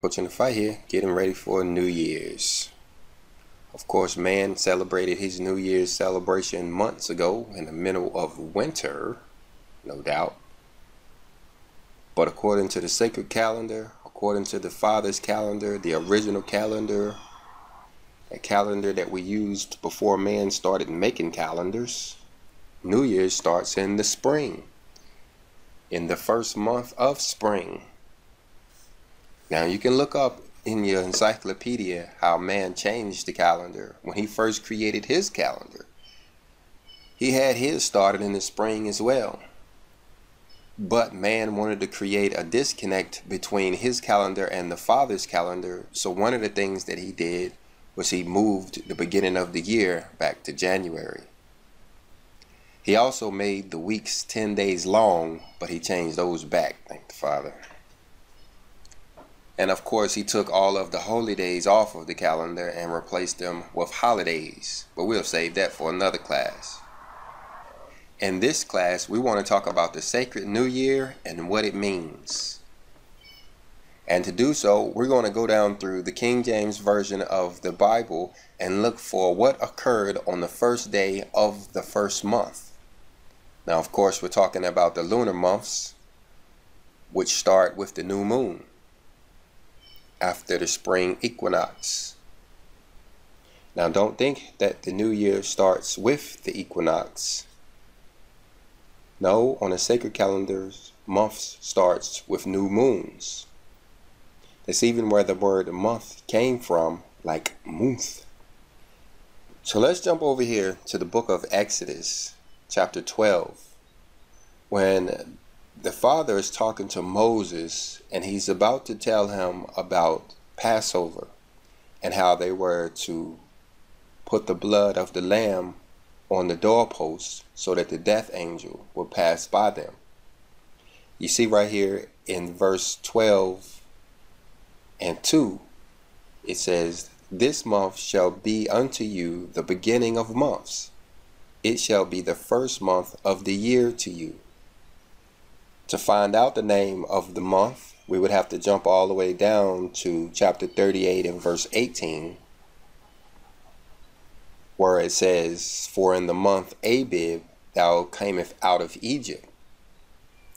Coach in the fight here, getting ready for New Year's. Of course, man celebrated his New Year's celebration months ago in the middle of winter, no doubt. But according to the sacred calendar, according to the Father's calendar, the original calendar, a calendar that we used before man started making calendars, New Year's starts in the spring, in the first month of spring. Now you can look up in your encyclopedia how man changed the calendar when he first created his calendar. He had his started in the spring as well. But man wanted to create a disconnect between his calendar and the Father's calendar. So one of the things that he did was he moved the beginning of the year back to January. He also made the weeks 10 days long, but he changed those back, thank the Father. And of course, he took all of the holy days off of the calendar and replaced them with holidays. But we'll save that for another class. In this class, we want to talk about the sacred new year and what it means. And to do so, we're going to go down through the King James Version of the Bible and look for what occurred on the first day of the first month. Now, of course, we're talking about the lunar months, which start with the new moon after the spring equinox. Now, don't think that the new year starts with the equinox. No, on the sacred calendars, months starts with new moons. That's even where the word month came from, like month. So let's jump over here to the book of Exodus, chapter 12, when the father is talking to Moses and he's about to tell him about Passover and how they were to put the blood of the lamb on the doorpost so that the death angel would pass by them. You see right here in verse 12 and 2, it says, This month shall be unto you the beginning of months. It shall be the first month of the year to you. To find out the name of the month, we would have to jump all the way down to chapter 38 and verse 18, where it says, For in the month Abib thou camest out of Egypt.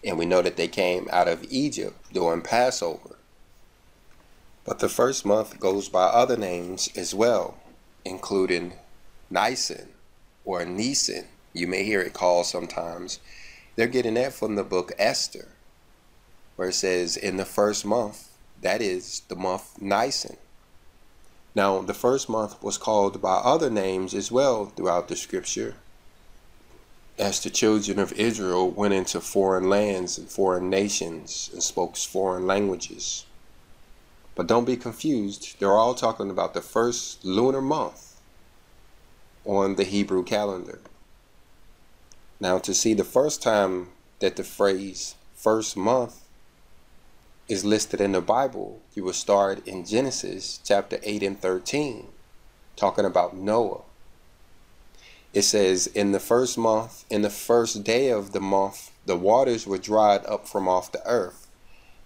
And we know that they came out of Egypt during Passover. But the first month goes by other names as well, including Nisan or Nisan. You may hear it called sometimes they're getting that from the book Esther, where it says, in the first month, that is the month Nisan. Now, the first month was called by other names as well throughout the scripture, as the children of Israel went into foreign lands and foreign nations and spoke foreign languages. But don't be confused, they're all talking about the first lunar month on the Hebrew calendar. Now, to see the first time that the phrase first month is listed in the Bible, you will start in Genesis chapter 8 and 13, talking about Noah. It says, In the first month, in the first day of the month, the waters were dried up from off the earth.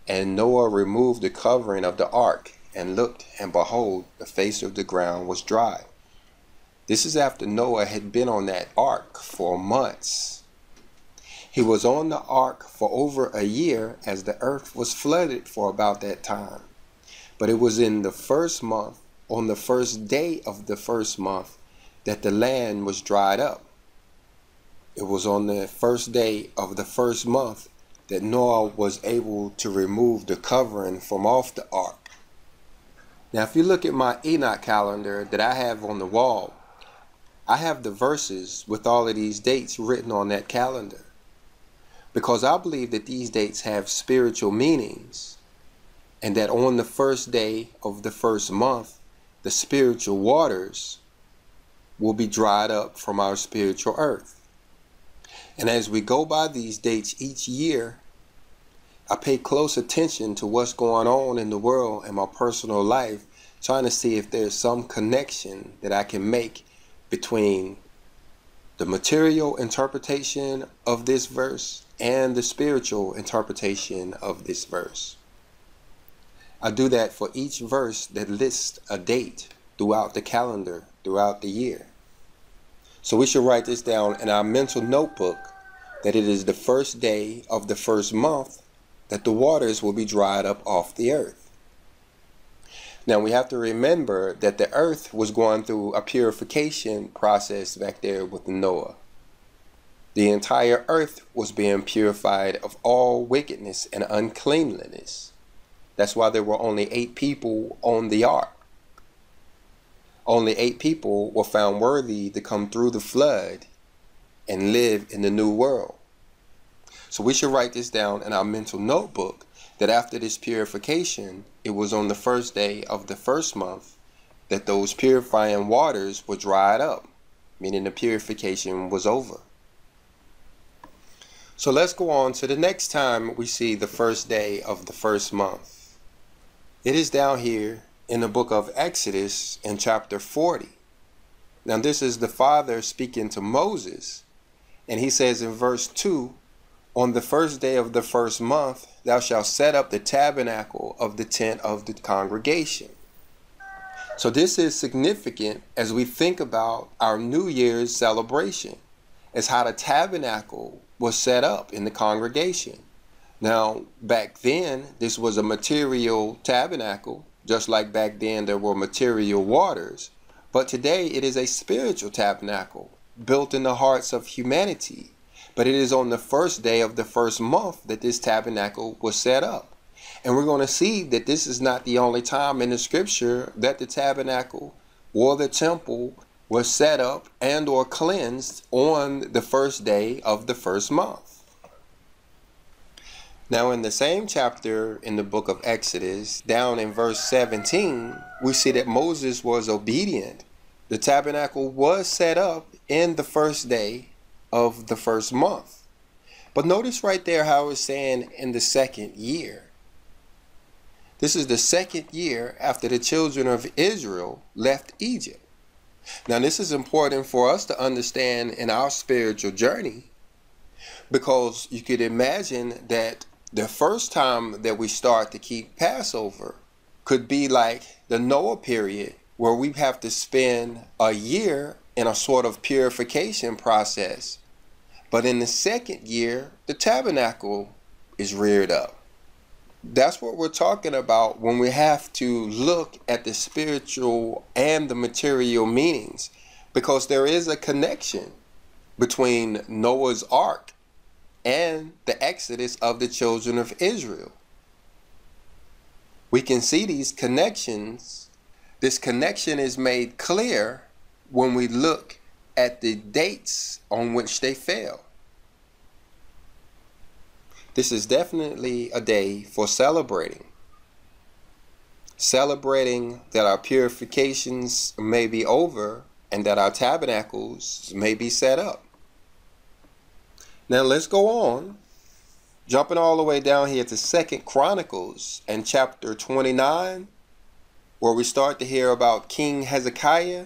And Noah removed the covering of the ark, and looked, and behold, the face of the ground was dry. This is after Noah had been on that ark for months. He was on the ark for over a year as the earth was flooded for about that time. But it was in the first month, on the first day of the first month, that the land was dried up. It was on the first day of the first month that Noah was able to remove the covering from off the ark. Now, if you look at my Enoch calendar that I have on the wall, I have the verses with all of these dates written on that calendar because I believe that these dates have spiritual meanings and that on the first day of the first month, the spiritual waters will be dried up from our spiritual earth. And as we go by these dates each year, I pay close attention to what's going on in the world and my personal life, trying to see if there's some connection that I can make between the material interpretation of this verse and the spiritual interpretation of this verse. I do that for each verse that lists a date throughout the calendar, throughout the year. So we should write this down in our mental notebook that it is the first day of the first month that the waters will be dried up off the earth. Now we have to remember that the earth was going through a purification process back there with Noah. The entire earth was being purified of all wickedness and uncleanliness. That's why there were only eight people on the ark. Only eight people were found worthy to come through the flood and live in the new world. So we should write this down in our mental notebook that after this purification, it was on the first day of the first month that those purifying waters were dried up, meaning the purification was over. So let's go on to the next time we see the first day of the first month. It is down here in the book of Exodus in chapter 40. Now, this is the Father speaking to Moses, and he says in verse 2 On the first day of the first month, thou shalt set up the tabernacle of the tent of the congregation. So, this is significant as we think about our New Year's celebration, as how the tabernacle was set up in the congregation. Now, back then, this was a material tabernacle just like back then there were material waters. But today it is a spiritual tabernacle built in the hearts of humanity. But it is on the first day of the first month that this tabernacle was set up. And we're going to see that this is not the only time in the scripture that the tabernacle or the temple was set up and or cleansed on the first day of the first month. Now, in the same chapter in the book of Exodus, down in verse 17, we see that Moses was obedient. The tabernacle was set up in the first day of the first month. But notice right there how it's saying in the second year. This is the second year after the children of Israel left Egypt. Now, this is important for us to understand in our spiritual journey because you could imagine that the first time that we start to keep Passover could be like the Noah period, where we have to spend a year in a sort of purification process. But in the second year, the tabernacle is reared up. That's what we're talking about when we have to look at the spiritual and the material meanings, because there is a connection between Noah's ark and the exodus of the children of Israel. We can see these connections. This connection is made clear when we look at the dates on which they fell. This is definitely a day for celebrating. Celebrating that our purifications may be over and that our tabernacles may be set up. Now let's go on. Jumping all the way down here to Second Chronicles and chapter 29, where we start to hear about King Hezekiah.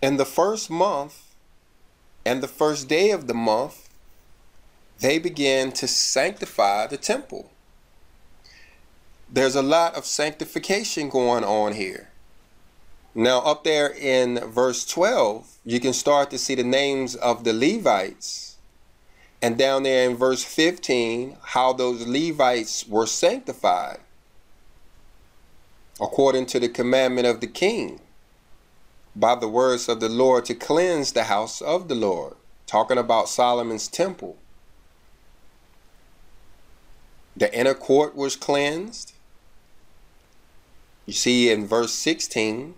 In the first month and the first day of the month, they begin to sanctify the temple. There's a lot of sanctification going on here. Now, up there in verse 12, you can start to see the names of the Levites. And down there in verse 15, how those Levites were sanctified according to the commandment of the king by the words of the Lord to cleanse the house of the Lord. Talking about Solomon's temple. The inner court was cleansed. You see in verse 16,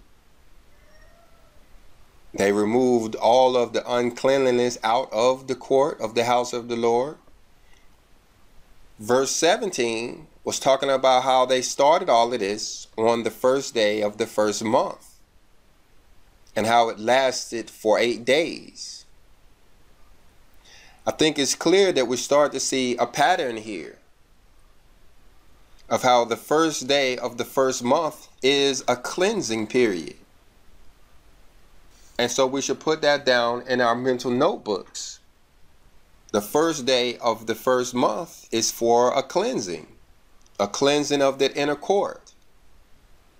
they removed all of the uncleanliness out of the court of the house of the Lord. Verse 17 was talking about how they started all of this on the first day of the first month and how it lasted for eight days. I think it's clear that we start to see a pattern here of how the first day of the first month is a cleansing period. And so we should put that down in our mental notebooks. The first day of the first month is for a cleansing. a cleansing of that inner court.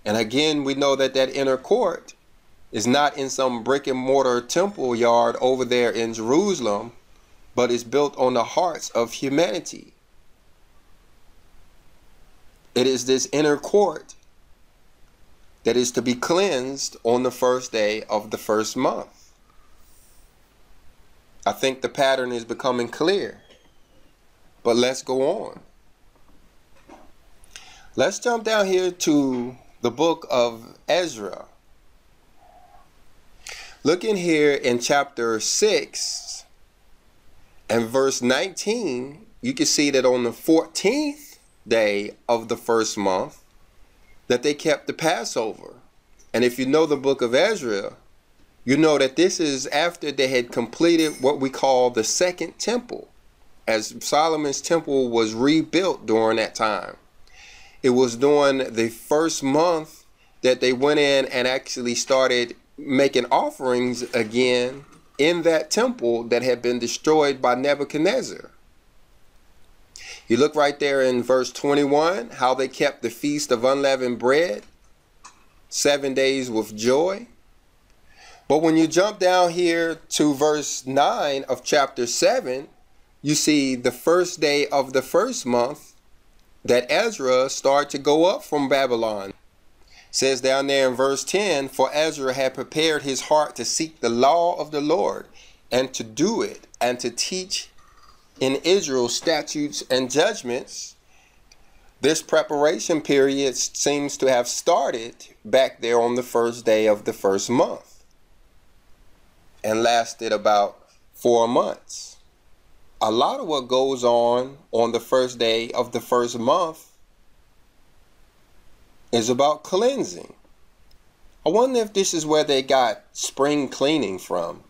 And again, we know that that inner court is not in some brick and mortar temple yard over there in Jerusalem, but is built on the hearts of humanity. It is this inner court that is to be cleansed on the first day of the first month. I think the pattern is becoming clear. But let's go on. Let's jump down here to the book of Ezra. Looking here in chapter 6 and verse 19, you can see that on the 14th day of the first month, that they kept the Passover. And if you know the book of Ezra, you know that this is after they had completed what we call the second temple, as Solomon's temple was rebuilt during that time. It was during the first month that they went in and actually started making offerings again in that temple that had been destroyed by Nebuchadnezzar. You look right there in verse 21 how they kept the feast of unleavened bread, seven days with joy. But when you jump down here to verse 9 of chapter 7, you see the first day of the first month that Ezra started to go up from Babylon says down there in verse 10 For Ezra had prepared his heart to seek the law of the Lord and to do it and to teach in Israel statutes and judgments. This preparation period seems to have started back there on the first day of the first month and lasted about four months. A lot of what goes on on the first day of the first month is about cleansing. I wonder if this is where they got spring cleaning from.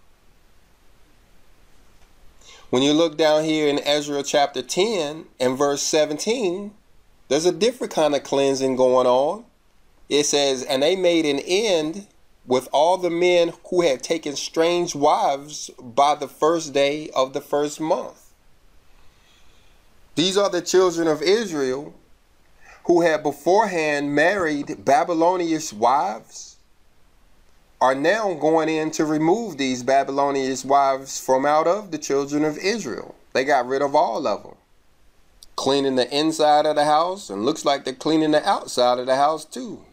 When you look down here in Ezra chapter 10 and verse 17, there's a different kind of cleansing going on. It says, And they made an end with all the men who had taken strange wives by the first day of the first month. These are the children of Israel who had beforehand married Babylonian wives are now going in to remove these Babylonian wives from out of the children of Israel. They got rid of all of them. Cleaning the inside of the house, and looks like they're cleaning the outside of the house too.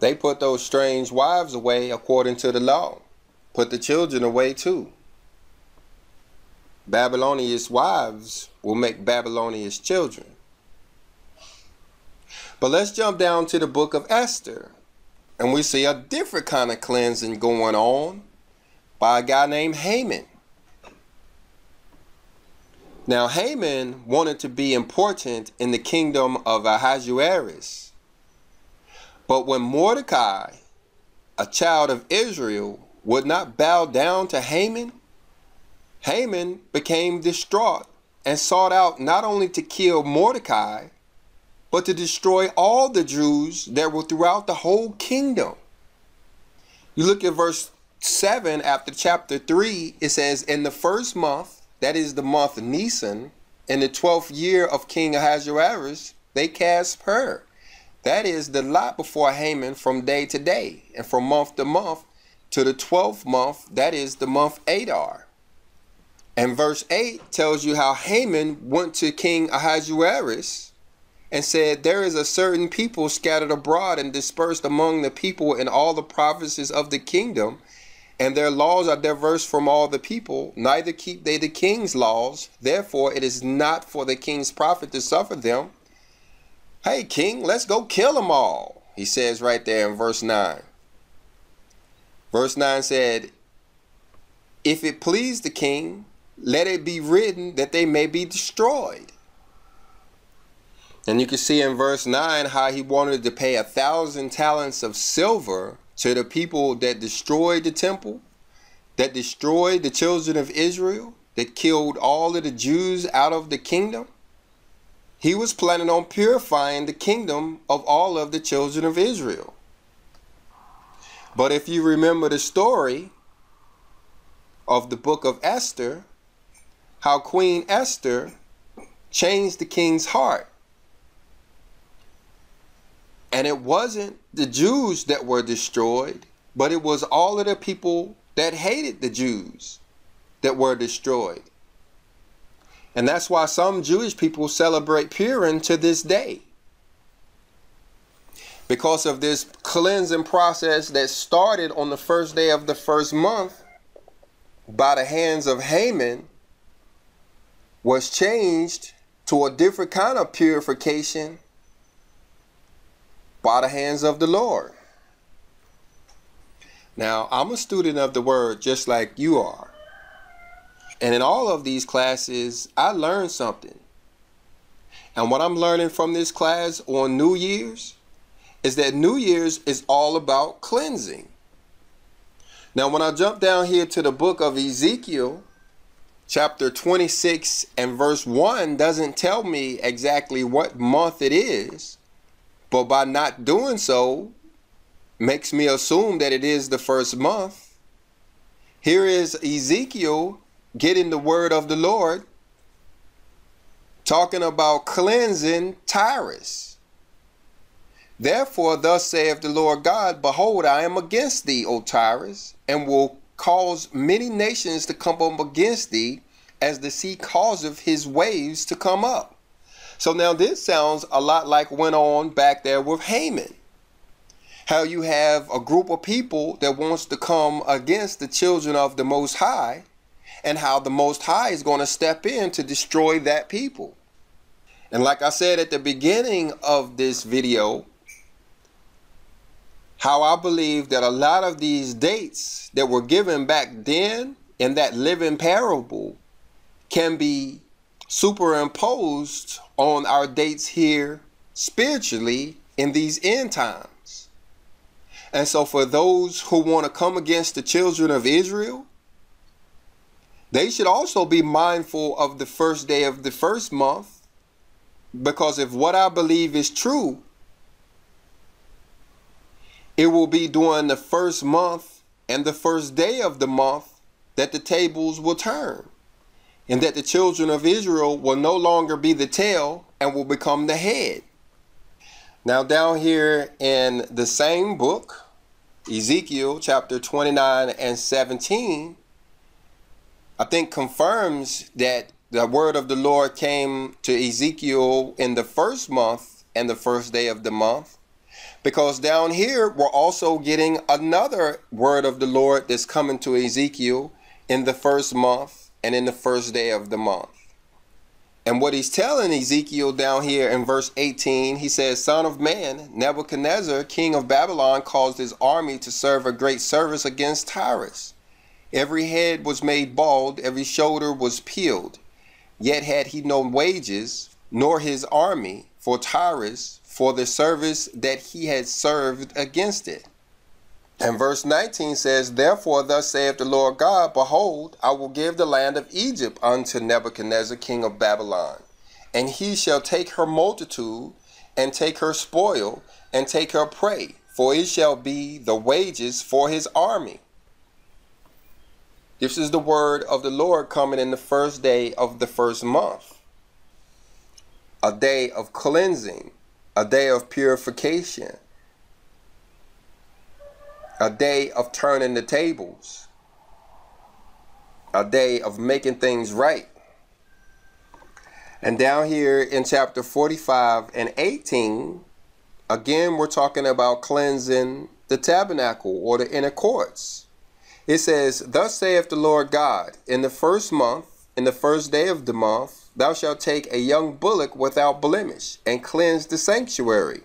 They put those strange wives away according to the law. Put the children away too. Babylonian wives will make Babylonian children. But let's jump down to the book of Esther. And we see a different kind of cleansing going on by a guy named Haman. Now, Haman wanted to be important in the kingdom of Ahasuerus. But when Mordecai, a child of Israel, would not bow down to Haman, Haman became distraught and sought out not only to kill Mordecai, but to destroy all the Jews that were throughout the whole kingdom. You look at verse 7 after chapter 3, it says, In the first month, that is the month Nisan, in the 12th year of King Ahasuerus, they cast Pur. That is the lot before Haman from day to day, and from month to month to the 12th month, that is the month Adar. And verse 8 tells you how Haman went to King Ahasuerus and said, There is a certain people scattered abroad and dispersed among the people in all the provinces of the kingdom, and their laws are diverse from all the people, neither keep they the king's laws. Therefore, it is not for the king's profit to suffer them. Hey, king, let's go kill them all, he says right there in verse 9. Verse 9 said, If it please the king, let it be written that they may be destroyed. And you can see in verse 9 how he wanted to pay a thousand talents of silver to the people that destroyed the temple, that destroyed the children of Israel, that killed all of the Jews out of the kingdom. He was planning on purifying the kingdom of all of the children of Israel. But if you remember the story of the book of Esther, how Queen Esther changed the king's heart And it wasn't the Jews that were destroyed, but it was all of the people that hated the Jews that were destroyed. And that's why some Jewish people celebrate Purim to this day. Because of this cleansing process that started on the first day of the first month by the hands of Haman was changed to a different kind of purification by the hands of the Lord. Now, I'm a student of the word just like you are. And in all of these classes, I learned something. And what I'm learning from this class on New Year's is that New Year's is all about cleansing. Now, when I jump down here to the book of Ezekiel, chapter 26 and verse 1 doesn't tell me exactly what month it is, but by not doing so, makes me assume that it is the first month. Here is Ezekiel getting the word of the Lord, talking about cleansing Tyrus. Therefore, thus saith the Lord God, Behold, I am against thee, O Tyrus, and will cause many nations to come up against thee as the sea causeth his waves to come up. So now this sounds a lot like went on back there with Haman. How you have a group of people that wants to come against the children of the Most High, and how the Most High is going to step in to destroy that people. And like I said at the beginning of this video, how I believe that a lot of these dates that were given back then in that living parable can be superimposed on our dates here spiritually in these end times. And so, for those who want to come against the children of Israel, they should also be mindful of the first day of the first month. Because if what I believe is true, it will be during the first month and the first day of the month that the tables will turn, and that the children of Israel will no longer be the tail and will become the head. Now, down here in the same book, Ezekiel chapter 29 and 17, I think confirms that the word of the Lord came to Ezekiel in the first month and the first day of the month because down here, we're also getting another word of the Lord that's coming to Ezekiel in the first month and in the first day of the month. And what he's telling Ezekiel down here in verse 18, he says, Son of man, Nebuchadnezzar, king of Babylon, caused his army to serve a great service against Tyrus. Every head was made bald, every shoulder was peeled. Yet had he no wages, nor his army, for Tyrus for the service that he had served against it. And verse 19 says, Therefore, thus saith the Lord God, Behold, I will give the land of Egypt unto Nebuchadnezzar, king of Babylon, and he shall take her multitude, and take her spoil, and take her prey, for it shall be the wages for his army. This is the word of the Lord coming in the first day of the first month, a day of cleansing, a day of purification, a day of turning the tables, a day of making things right. And down here in chapter 45 and 18, again, we're talking about cleansing the tabernacle or the inner courts. It says, Thus saith the Lord God, in the first month, in the first day of the month, thou shalt take a young bullock without blemish and cleanse the sanctuary.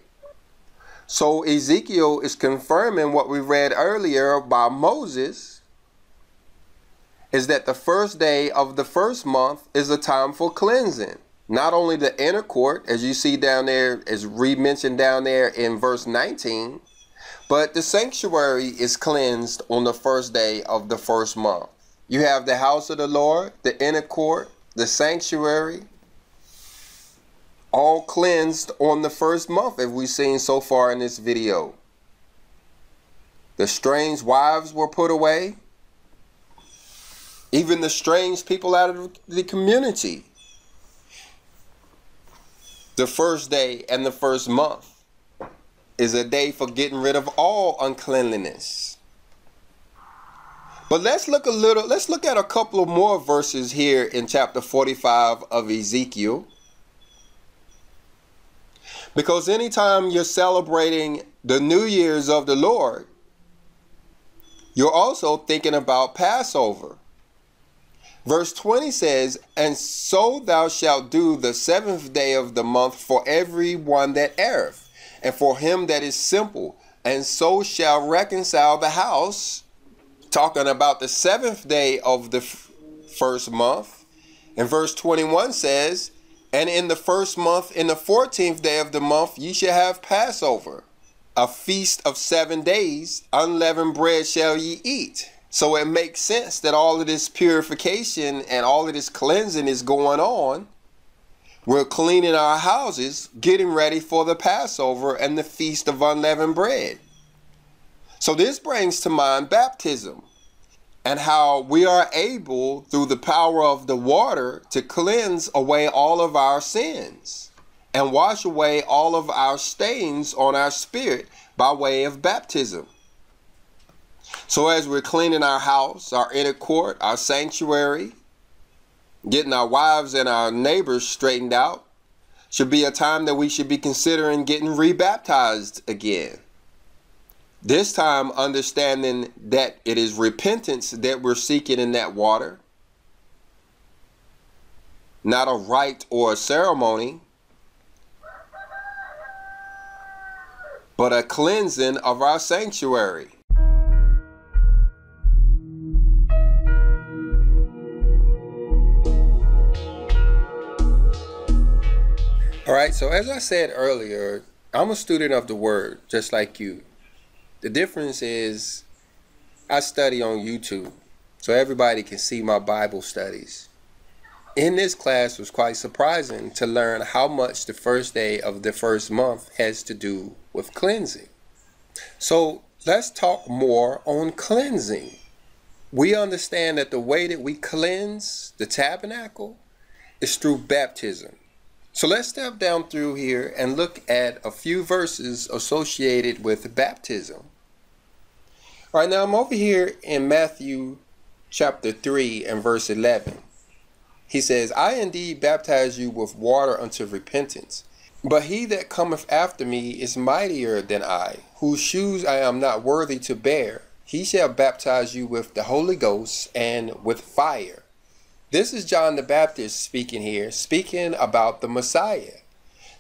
So Ezekiel is confirming what we read earlier by Moses is that the first day of the first month is a time for cleansing. Not only the inner court, as you see down there, is re-mentioned down there in verse 19, but the sanctuary is cleansed on the first day of the first month. You have the house of the Lord, the inner court, the sanctuary, all cleansed on the first month, as we've seen so far in this video. The strange wives were put away. Even the strange people out of the community. The first day and the first month. is a day for getting rid of all uncleanliness. But let's look a little, let's look at a couple of more verses here in chapter 45 of Ezekiel. Because anytime you're celebrating the New Year's of the Lord, you're also thinking about Passover. Verse 20 says, And so thou shalt do the seventh day of the month for every one that erreth, and for him that is simple, and so shall reconcile the house. Talking about the seventh day of the first month. And verse 21 says, And in the first month, in the fourteenth day of the month, ye shall have Passover a feast of seven days, unleavened bread shall ye eat. So it makes sense that all of this purification and all of this cleansing is going on. We're cleaning our houses, getting ready for the Passover and the feast of unleavened bread. So this brings to mind baptism and how we are able, through the power of the water, to cleanse away all of our sins and wash away all of our stains on our spirit by way of baptism. So, as we're cleaning our house, our inner court, our sanctuary, getting our wives and our neighbors straightened out, should be a time that we should be considering getting rebaptized again. This time, understanding that it is repentance that we're seeking in that water, not a rite or a ceremony, but a cleansing of our sanctuary. All right, so as I said earlier, I'm a student of the word, just like you. The difference is I study on YouTube, so everybody can see my Bible studies in this class was quite surprising to learn how much the first day of the first month has to do with cleansing. So let's talk more on cleansing. We understand that the way that we cleanse the tabernacle is through baptism. So let's step down through here and look at a few verses associated with baptism. All right, now I'm over here in Matthew chapter 3 and verse 11. He says, I indeed baptize you with water unto repentance. But he that cometh after me is mightier than I, whose shoes I am not worthy to bear. He shall baptize you with the Holy Ghost and with fire. This is John the Baptist speaking here, speaking about the Messiah.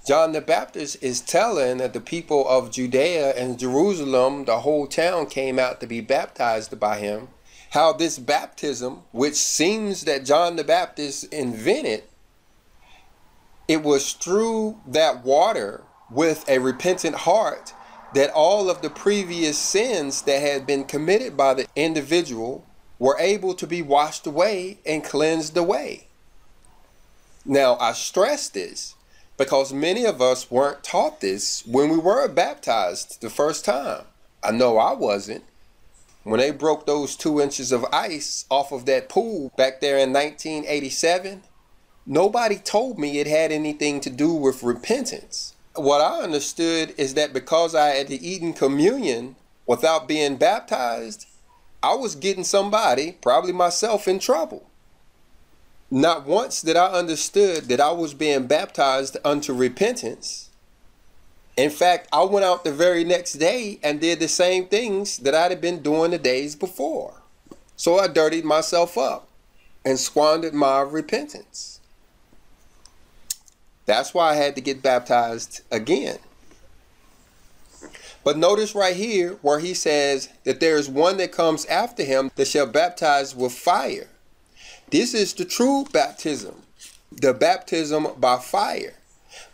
John the Baptist is telling that the people of Judea and Jerusalem, the whole town came out to be baptized by him how this baptism, which seems that John the Baptist invented, it was through that water with a repentant heart that all of the previous sins that had been committed by the individual were able to be washed away and cleansed away. Now, I stress this because many of us weren't taught this when we were baptized the first time. I know I wasn't when they broke those two inches of ice off of that pool back there in 1987, nobody told me it had anything to do with repentance. What I understood is that because I had eaten communion without being baptized, I was getting somebody, probably myself, in trouble. Not once did I understood that I was being baptized unto repentance in fact, I went out the very next day and did the same things that I'd been doing the days before. So I dirtied myself up and squandered my repentance. That's why I had to get baptized again. But notice right here where he says that there is one that comes after him that shall baptize with fire. This is the true baptism, the baptism by fire.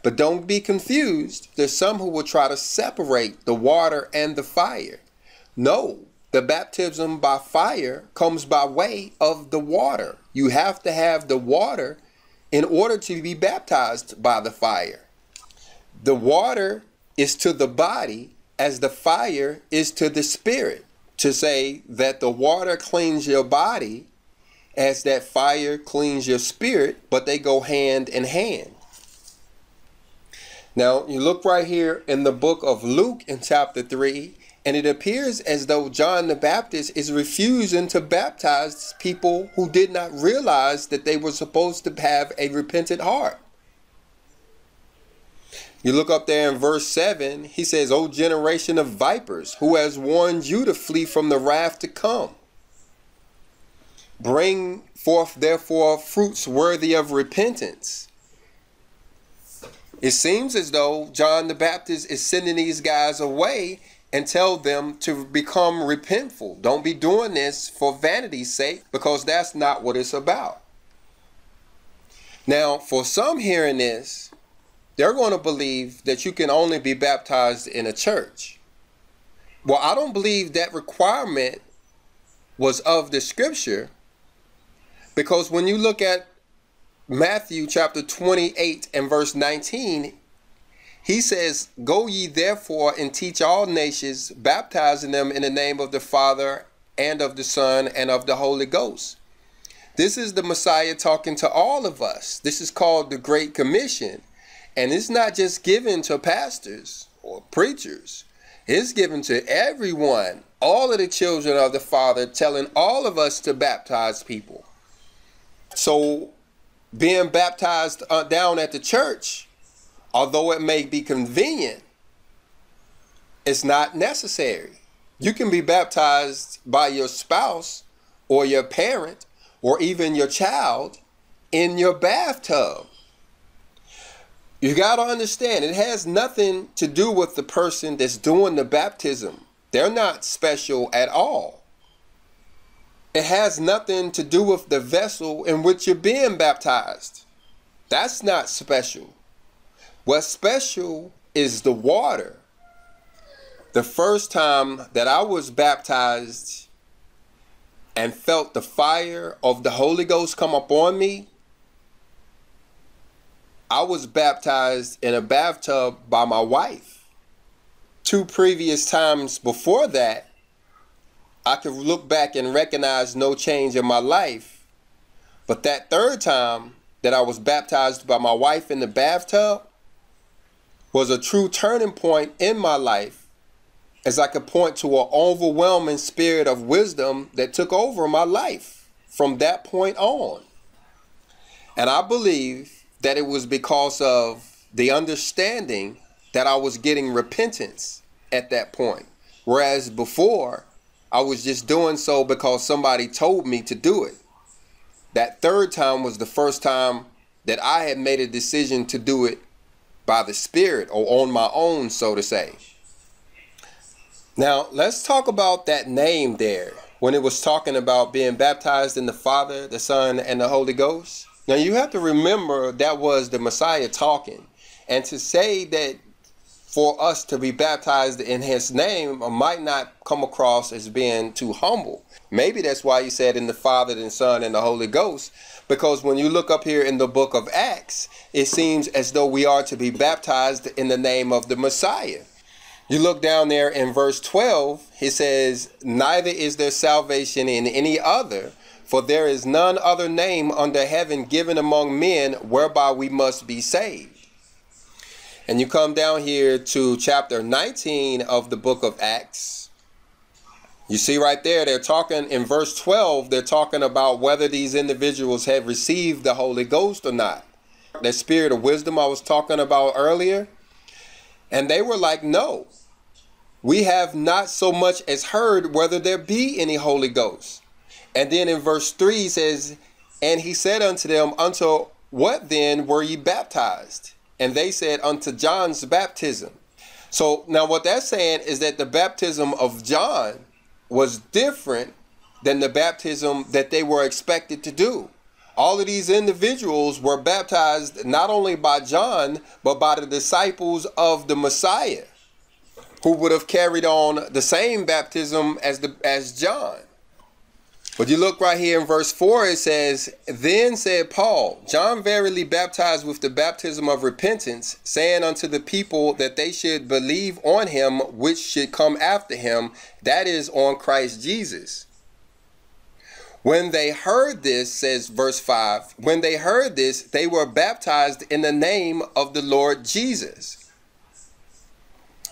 But don't be confused. There's some who will try to separate the water and the fire. No, the baptism by fire comes by way of the water. You have to have the water in order to be baptized by the fire. The water is to the body as the fire is to the spirit. To say that the water cleans your body as that fire cleans your spirit, but they go hand in hand. Now, you look right here in the book of Luke in chapter 3, and it appears as though John the Baptist is refusing to baptize people who did not realize that they were supposed to have a repentant heart. You look up there in verse 7, he says, O generation of vipers, who has warned you to flee from the wrath to come? Bring forth, therefore, fruits worthy of repentance. It seems as though John the Baptist is sending these guys away and tell them to become repentful. Don't be doing this for vanity's sake because that's not what it's about. Now, for some hearing this, they're going to believe that you can only be baptized in a church. Well, I don't believe that requirement was of the scripture because when you look at Matthew chapter 28 and verse 19, he says, Go ye therefore and teach all nations, baptizing them in the name of the Father and of the Son and of the Holy Ghost. This is the Messiah talking to all of us. This is called the Great Commission. And it's not just given to pastors or preachers, it's given to everyone, all of the children of the Father, telling all of us to baptize people. So, being baptized uh, down at the church although it may be convenient, it's not necessary. You can be baptized by your spouse or your parent or even your child in your bathtub. You got to understand, it has nothing to do with the person that's doing the baptism. They're not special at all. It has nothing to do with the vessel in which you're being baptized. That's not special. What's special is the water. The first time that I was baptized and felt the fire of the Holy Ghost come upon me, I was baptized in a bathtub by my wife. Two previous times before that, I could look back and recognize no change in my life. But that third time that I was baptized by my wife in the bathtub, was a true turning point in my life as I could point to an overwhelming spirit of wisdom that took over my life from that point on. And I believe that it was because of the understanding that I was getting repentance at that point. Whereas before, I was just doing so because somebody told me to do it. That third time was the first time that I had made a decision to do it by the Spirit or on my own, so to say. Now, let's talk about that name there when it was talking about being baptized in the Father, the Son, and the Holy Ghost. Now, you have to remember that was the Messiah talking. And to say that for us to be baptized in his name might not come across as being too humble. Maybe that's why he said in the Father, the Son, and the Holy Ghost, because when you look up here in the book of Acts, it seems as though we are to be baptized in the name of the Messiah. You look down there in verse 12, he says, Neither is there salvation in any other, for there is none other name under heaven given among men whereby we must be saved. And you come down here to chapter 19 of the book of Acts, you see right there, they're talking in verse 12, they're talking about whether these individuals have received the Holy Ghost or not. That spirit of wisdom I was talking about earlier. And they were like, no, we have not so much as heard whether there be any Holy Ghost. And then in verse 3 he says, And he said unto them, Unto what then were ye baptized? And they said, Unto John's baptism. So now what that's saying is that the baptism of John was different than the baptism that they were expected to do. All of these individuals were baptized not only by John, but by the disciples of the Messiah, who would have carried on the same baptism as, the, as John. But you look right here in verse 4, it says, Then said Paul, John verily baptized with the baptism of repentance, saying unto the people that they should believe on him which should come after him, that is, on Christ Jesus. When they heard this, says verse 5, when they heard this, they were baptized in the name of the Lord Jesus.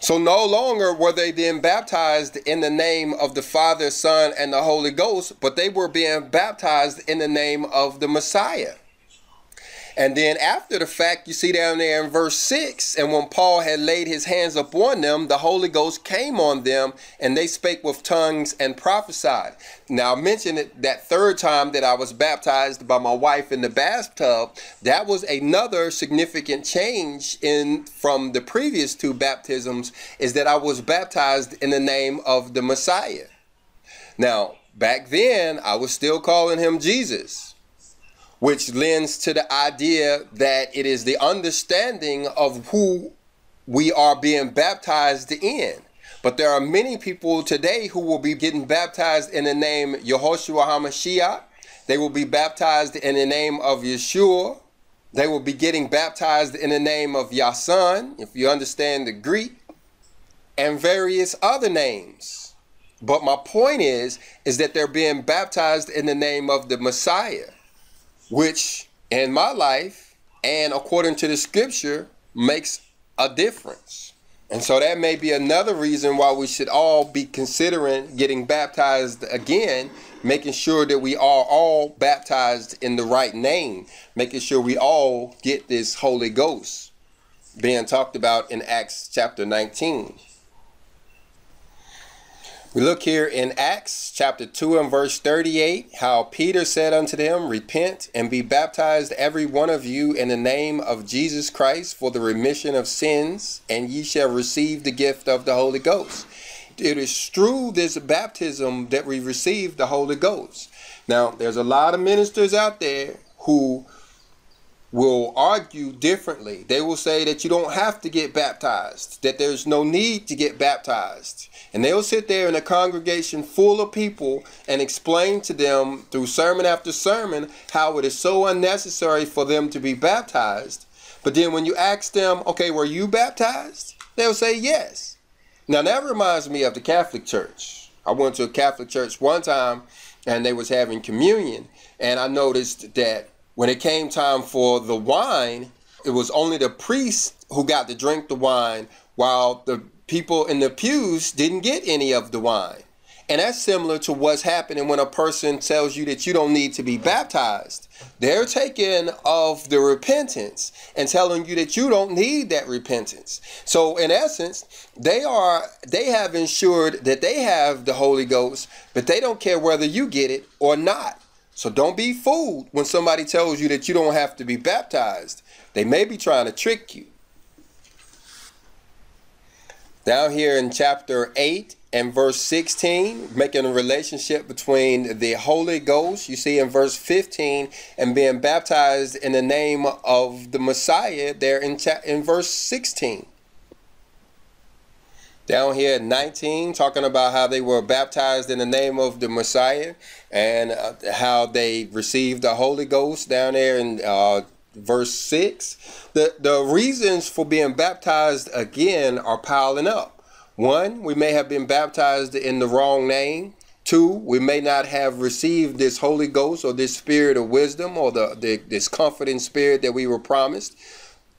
So no longer were they being baptized in the name of the Father, Son, and the Holy Ghost, but they were being baptized in the name of the Messiah. And then after the fact, you see down there in verse 6, and when Paul had laid his hands upon them, the Holy Ghost came on them, and they spake with tongues and prophesied. Now, I mentioned it that third time that I was baptized by my wife in the bathtub. That was another significant change in from the previous two baptisms, is that I was baptized in the name of the Messiah. Now, back then, I was still calling him Jesus which lends to the idea that it is the understanding of who we are being baptized in. But there are many people today who will be getting baptized in the name Yehoshua HaMashiach. They will be baptized in the name of Yeshua. They will be getting baptized in the name of Yasun, if you understand the Greek, and various other names. But my point is, is that they're being baptized in the name of the Messiah which in my life and according to the scripture makes a difference. And so that may be another reason why we should all be considering getting baptized again, making sure that we are all baptized in the right name, making sure we all get this Holy Ghost being talked about in Acts chapter 19. We look here in Acts chapter 2 and verse 38 how Peter said unto them, Repent and be baptized every one of you in the name of Jesus Christ for the remission of sins, and ye shall receive the gift of the Holy Ghost. It is through this baptism that we receive the Holy Ghost. Now, there's a lot of ministers out there who will argue differently. They will say that you don't have to get baptized, that there's no need to get baptized. And they'll sit there in a congregation full of people and explain to them through sermon after sermon how it is so unnecessary for them to be baptized. But then when you ask them, okay, were you baptized? They'll say yes. Now that reminds me of the Catholic Church. I went to a Catholic church one time and they was having communion and I noticed that when it came time for the wine, it was only the priest who got to drink the wine, while the people in the pews didn't get any of the wine. And that's similar to what's happening when a person tells you that you don't need to be baptized. They're taking of the repentance and telling you that you don't need that repentance. So in essence, they are they have ensured that they have the Holy Ghost, but they don't care whether you get it or not. So don't be fooled when somebody tells you that you don't have to be baptized. They may be trying to trick you. Down here in chapter 8 and verse 16, making a relationship between the Holy Ghost, you see in verse 15, and being baptized in the name of the Messiah there in, in verse 16 down here at 19 talking about how they were baptized in the name of the messiah and uh, how they received the holy ghost down there in uh, verse 6 the the reasons for being baptized again are piling up one we may have been baptized in the wrong name Two, we may not have received this Holy Ghost or this spirit of wisdom or the, the this comforting spirit that we were promised.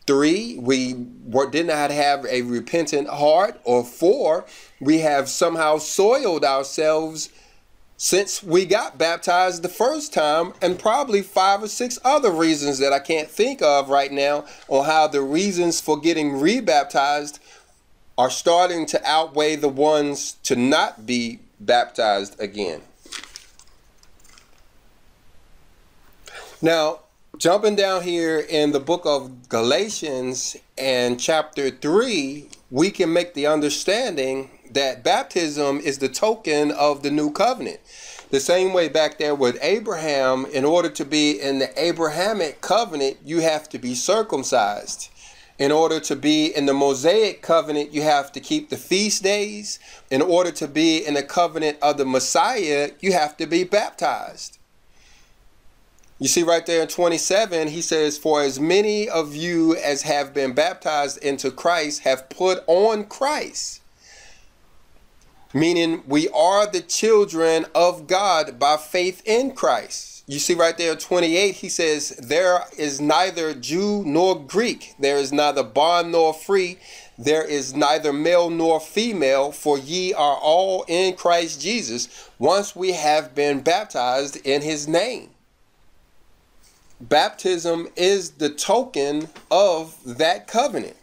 Three, we were, did not have a repentant heart. Or four, we have somehow soiled ourselves since we got baptized the first time, and probably five or six other reasons that I can't think of right now on how the reasons for getting rebaptized are starting to outweigh the ones to not be baptized again. Now, Jumping down here in the book of Galatians and chapter 3, we can make the understanding that baptism is the token of the new covenant. The same way back there with Abraham, in order to be in the Abrahamic covenant, you have to be circumcised. In order to be in the Mosaic covenant, you have to keep the feast days. In order to be in the covenant of the Messiah, you have to be baptized. You see right there in 27, he says, For as many of you as have been baptized into Christ have put on Christ. Meaning we are the children of God by faith in Christ. You see right there 28, he says, There is neither Jew nor Greek, there is neither bond nor free, there is neither male nor female, for ye are all in Christ Jesus, once we have been baptized in his name. Baptism is the token of that covenant.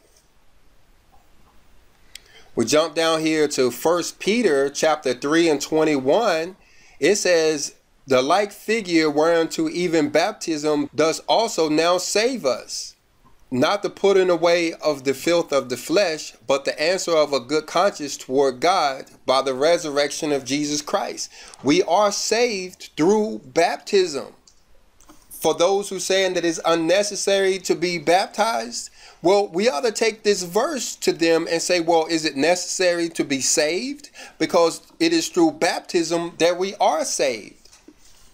We jump down here to First Peter chapter 3 and 21. It says, The like figure whereunto even baptism does also now save us not the putting away of the filth of the flesh, but the answer of a good conscience toward God by the resurrection of Jesus Christ. We are saved through baptism. For those who saying that it's unnecessary to be baptized, well, we ought to take this verse to them and say, well, is it necessary to be saved? Because it is through baptism that we are saved.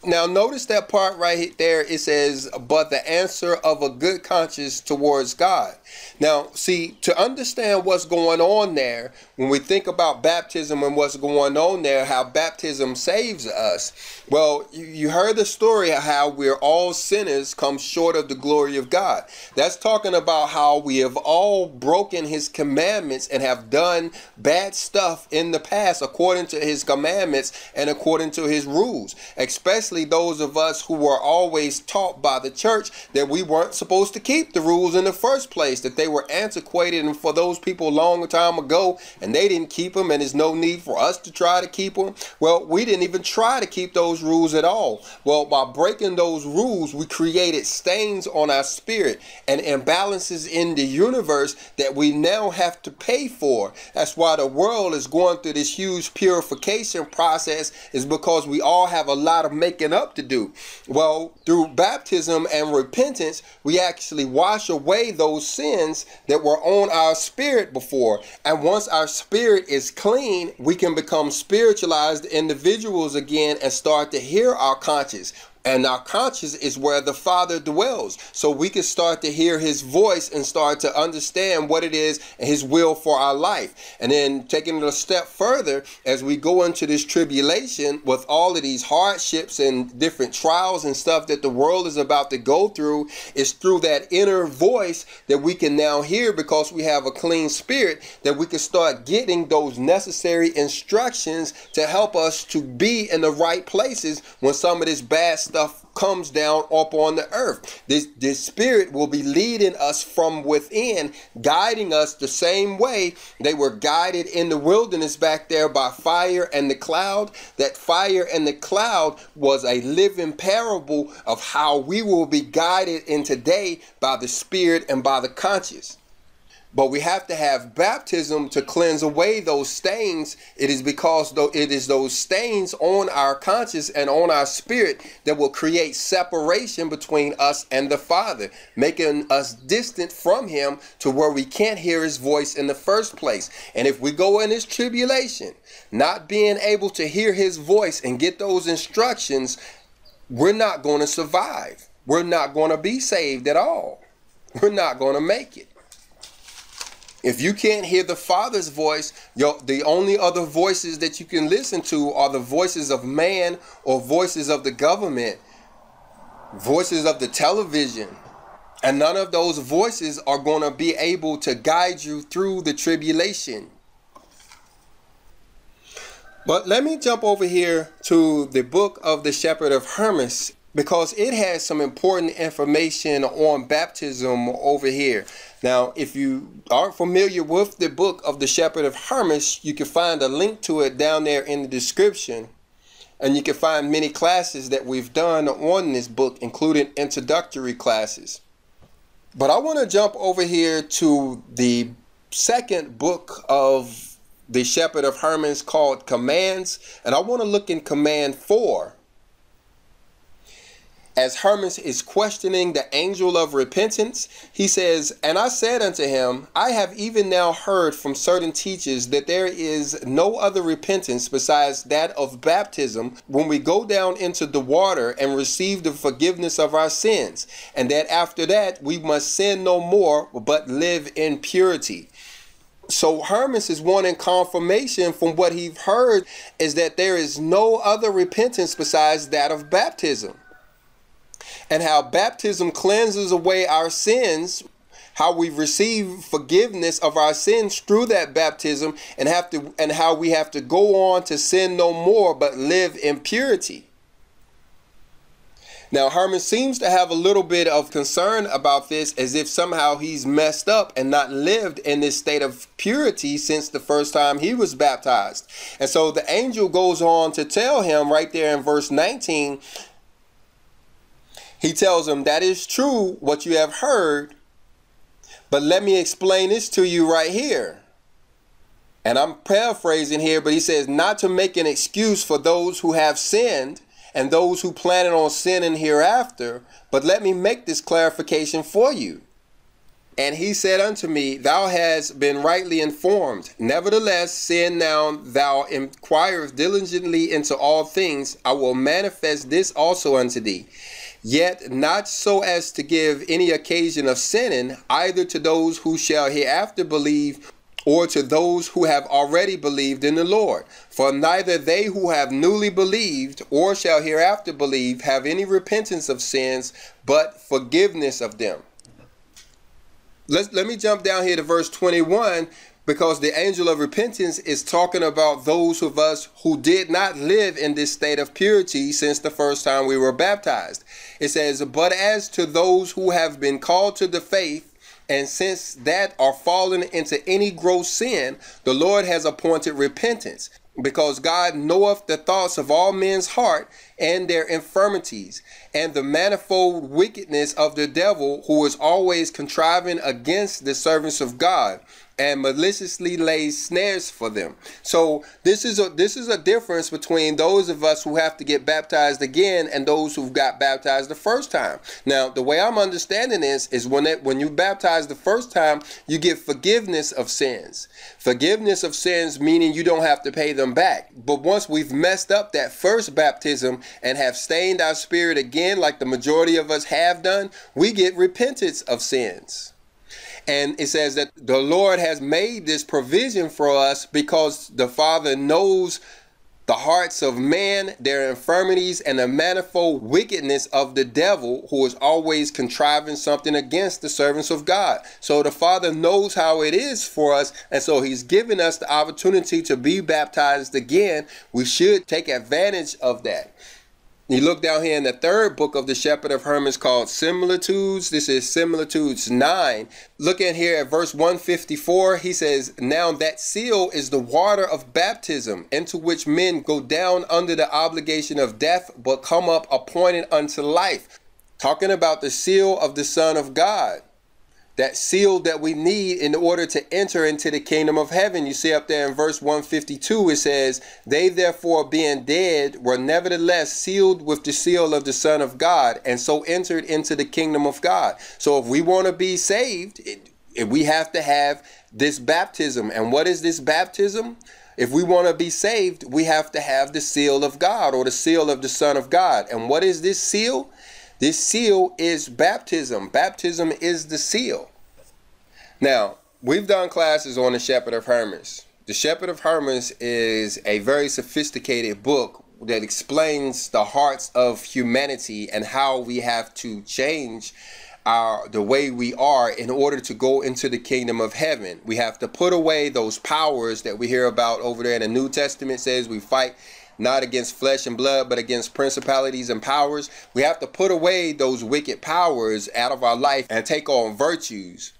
Now, notice that part right there. It says, but the answer of a good conscience towards God. Now, see, to understand what's going on there, when we think about baptism and what's going on there, how baptism saves us, well, you heard the story of how we're all sinners come short of the glory of God. That's talking about how we have all broken his commandments and have done bad stuff in the past according to his commandments and according to his rules, especially those of us who were always taught by the church that we weren't supposed to keep the rules in the first place that they were antiquated and for those people long time ago and they didn't keep them and there's no need for us to try to keep them. Well, we didn't even try to keep those rules at all. Well, by breaking those rules, we created stains on our spirit and imbalances in the universe that we now have to pay for. That's why the world is going through this huge purification process is because we all have a lot of making up to do. Well, through baptism and repentance, we actually wash away those sins that were on our spirit before. And once our spirit is clean, we can become spiritualized individuals again and start to hear our conscience. And our conscience is where the Father dwells. So we can start to hear his voice and start to understand what it is and his will for our life. And then taking it a step further, as we go into this tribulation with all of these hardships and different trials and stuff that the world is about to go through, is through that inner voice that we can now hear because we have a clean spirit that we can start getting those necessary instructions to help us to be in the right places when some of this bad stuff stuff comes down up on the earth. This, this spirit will be leading us from within, guiding us the same way they were guided in the wilderness back there by fire and the cloud. That fire and the cloud was a living parable of how we will be guided in today by the spirit and by the conscience. But we have to have baptism to cleanse away those stains. It is because though it is those stains on our conscience and on our spirit that will create separation between us and the Father, making us distant from Him to where we can't hear His voice in the first place. And if we go in this tribulation, not being able to hear His voice and get those instructions, we're not going to survive. We're not going to be saved at all. We're not going to make it. If you can't hear the Father's voice, your, the only other voices that you can listen to are the voices of man or voices of the government, voices of the television. And none of those voices are going to be able to guide you through the tribulation. But let me jump over here to the book of the Shepherd of Hermas because it has some important information on baptism over here. Now, if you aren't familiar with the book of the Shepherd of Hermas, you can find a link to it down there in the description. And you can find many classes that we've done on this book, including introductory classes. But I want to jump over here to the second book of the Shepherd of Hermas called Commands. And I want to look in Command 4 as Hermas is questioning the angel of repentance, he says, And I said unto him, I have even now heard from certain teachers that there is no other repentance besides that of baptism when we go down into the water and receive the forgiveness of our sins, and that after that we must sin no more but live in purity. So Hermas is wanting confirmation from what he's heard is that there is no other repentance besides that of baptism and how baptism cleanses away our sins, how we receive forgiveness of our sins through that baptism and have to and how we have to go on to sin no more but live in purity. Now, Hermas seems to have a little bit of concern about this as if somehow he's messed up and not lived in this state of purity since the first time he was baptized. And so the angel goes on to tell him right there in verse 19, he tells him, That is true what you have heard, but let me explain this to you right here. And I'm paraphrasing here, but he says, Not to make an excuse for those who have sinned and those who planning on sinning hereafter. But let me make this clarification for you. And he said unto me, Thou hast been rightly informed. Nevertheless, seeing now thou inquirest diligently into all things, I will manifest this also unto thee. Yet not so as to give any occasion of sinning, either to those who shall hereafter believe, or to those who have already believed in the Lord. For neither they who have newly believed or shall hereafter believe have any repentance of sins, but forgiveness of them. Let's, let me jump down here to verse 21 because the angel of repentance is talking about those of us who did not live in this state of purity since the first time we were baptized. It says, But as to those who have been called to the faith, and since that are fallen into any gross sin, the Lord has appointed repentance, because God knoweth the thoughts of all men's heart and their infirmities, and the manifold wickedness of the devil, who is always contriving against the servants of God and maliciously lays snares for them. So this is a this is a difference between those of us who have to get baptized again and those who've got baptized the first time. Now, the way I'm understanding this is when it, when you baptize the first time, you get forgiveness of sins. Forgiveness of sins meaning you don't have to pay them back. But once we've messed up that first baptism and have stained our spirit again like the majority of us have done, we get repentance of sins. And it says that the Lord has made this provision for us because the Father knows the hearts of man, their infirmities, and the manifold wickedness of the devil, who is always contriving something against the servants of God. So the Father knows how it is for us, and so He's given us the opportunity to be baptized again. We should take advantage of that. You look down here in the third book of the Shepherd of Hermas called Similitudes. This is Similitudes 9. Look here at verse 154. He says, Now that seal is the water of baptism, into which men go down under the obligation of death, but come up appointed unto life. Talking about the seal of the Son of God that seal that we need in order to enter into the kingdom of heaven. You see up there in verse 152, it says, They therefore being dead were nevertheless sealed with the seal of the Son of God, and so entered into the kingdom of God. So if we want to be saved, it, we have to have this baptism. And what is this baptism? If we want to be saved, we have to have the seal of God or the seal of the Son of God. And what is this seal? This seal is baptism. Baptism is the seal. Now, we've done classes on the Shepherd of Hermas. The Shepherd of Hermas is a very sophisticated book that explains the hearts of humanity and how we have to change our the way we are in order to go into the kingdom of heaven. We have to put away those powers that we hear about over there in the New Testament says we fight not against flesh and blood, but against principalities and powers. We have to put away those wicked powers out of our life and take on virtues.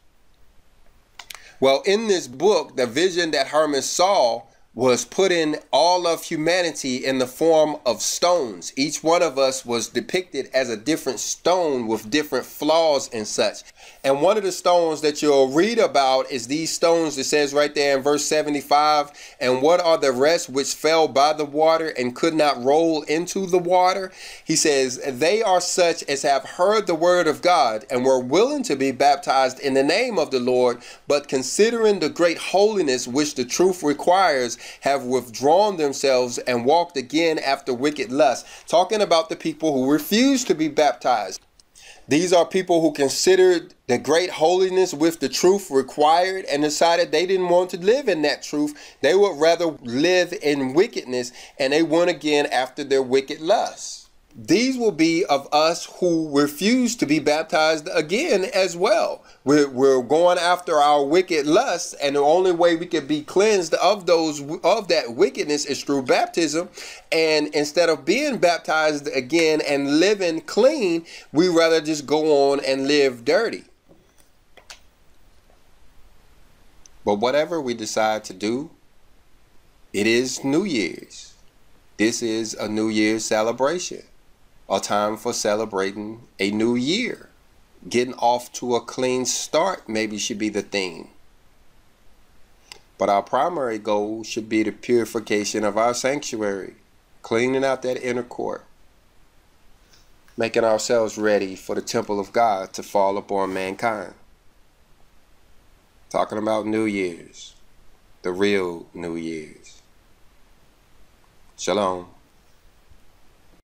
Well, in this book, the vision that Hermas saw was putting all of humanity in the form of stones. Each one of us was depicted as a different stone with different flaws and such. And one of the stones that you'll read about is these stones that says right there in verse 75, and what are the rest which fell by the water and could not roll into the water? He says, they are such as have heard the word of God and were willing to be baptized in the name of the Lord, but considering the great holiness which the truth requires, have withdrawn themselves and walked again after wicked lust. Talking about the people who refused to be baptized. These are people who considered the great holiness with the truth required and decided they didn't want to live in that truth. They would rather live in wickedness and they went again after their wicked lusts. These will be of us who refuse to be baptized again as well. We're, we're going after our wicked lusts, and the only way we can be cleansed of those of that wickedness is through baptism. And instead of being baptized again and living clean, we rather just go on and live dirty. But whatever we decide to do, it is New Year's. This is a New Year's celebration a time for celebrating a new year. Getting off to a clean start maybe should be the theme. But our primary goal should be the purification of our sanctuary, cleaning out that inner court, making ourselves ready for the temple of God to fall upon mankind. Talking about New Year's, the real New Year's. Shalom.